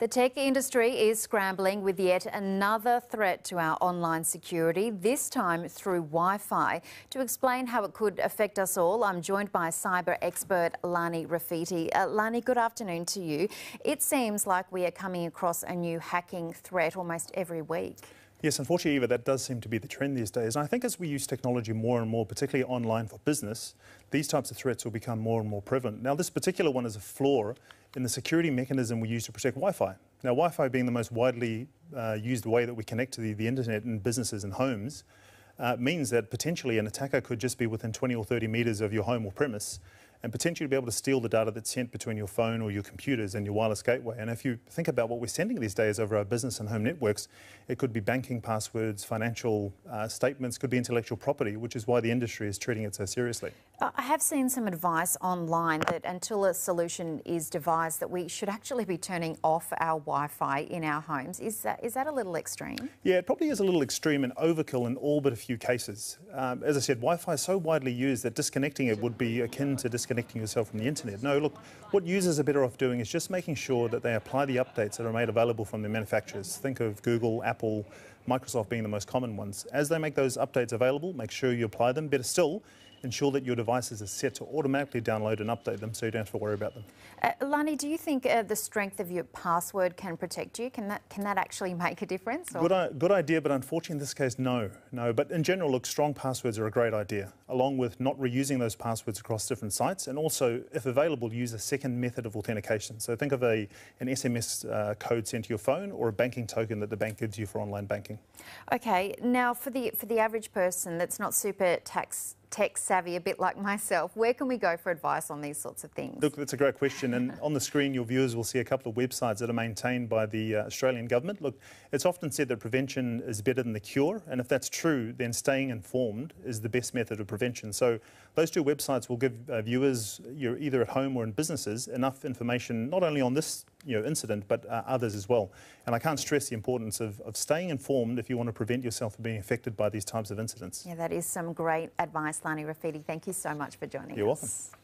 The tech industry is scrambling with yet another threat to our online security, this time through Wi Fi. To explain how it could affect us all, I'm joined by cyber expert Lani Refiti. Uh, Lani, good afternoon to you. It seems like we are coming across a new hacking threat almost every week. Yes, unfortunately, Eva, that does seem to be the trend these days. And I think as we use technology more and more, particularly online for business, these types of threats will become more and more prevalent. Now, this particular one is a flaw in the security mechanism we use to protect Wi-Fi. Now, Wi-Fi being the most widely uh, used way that we connect to the, the internet in businesses and homes, uh, means that potentially an attacker could just be within 20 or 30 metres of your home or premise and potentially to be able to steal the data that's sent between your phone or your computers and your wireless gateway. And if you think about what we're sending these days over our business and home networks, it could be banking passwords, financial uh, statements, could be intellectual property, which is why the industry is treating it so seriously. I have seen some advice online that until a solution is devised that we should actually be turning off our Wi-Fi in our homes. Is that, is that a little extreme? Yeah, it probably is a little extreme and overkill in all but a few cases. Um, as I said, Wi-Fi is so widely used that disconnecting it would be akin to disconnecting yourself from the internet. No, look, what users are better off doing is just making sure that they apply the updates that are made available from the manufacturers. Think of Google, Apple, Microsoft being the most common ones. As they make those updates available, make sure you apply them. Better still, ensure that your devices are set to automatically download and update them so you don't have to worry about them. Uh, Lani, do you think uh, the strength of your password can protect you? Can that, can that actually make a difference? Good, good idea, but unfortunately in this case, no. No, but in general, look, strong passwords are a great idea, along with not reusing those passwords across different sites, and also, if available, use a second method of authentication. So think of a, an SMS uh, code sent to your phone or a banking token that the bank gives you for online banking. Okay, now for the, for the average person that's not super tax tech savvy, a bit like myself, where can we go for advice on these sorts of things? Look, that's a great question. And on the screen, your viewers will see a couple of websites that are maintained by the uh, Australian government. Look, it's often said that prevention is better than the cure. And if that's true, then staying informed is the best method of prevention. So those two websites will give uh, viewers, you're either at home or in businesses, enough information not only on this you know, incident, but uh, others as well. And I can't stress the importance of, of staying informed if you want to prevent yourself from being affected by these types of incidents. Yeah, that is some great advice, Lani Refiti. Thank you so much for joining You're us. You're welcome.